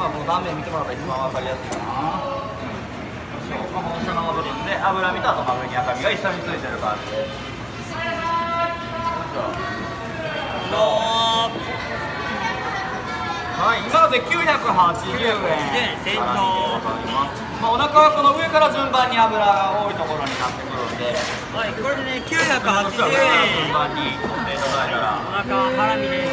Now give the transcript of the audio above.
まあもう断面見てもらったら一番わかりやすいかな。うん。そう、まあ、本社の部分で脂身とあと上に赤身が一緒についてる感じですはい、今ので980円。で先頭。まあ、お腹はこの上から順番に油が多いところになってくるんで。はいこれでね九980円。順番に取っていただいたら。お腹はハラミです。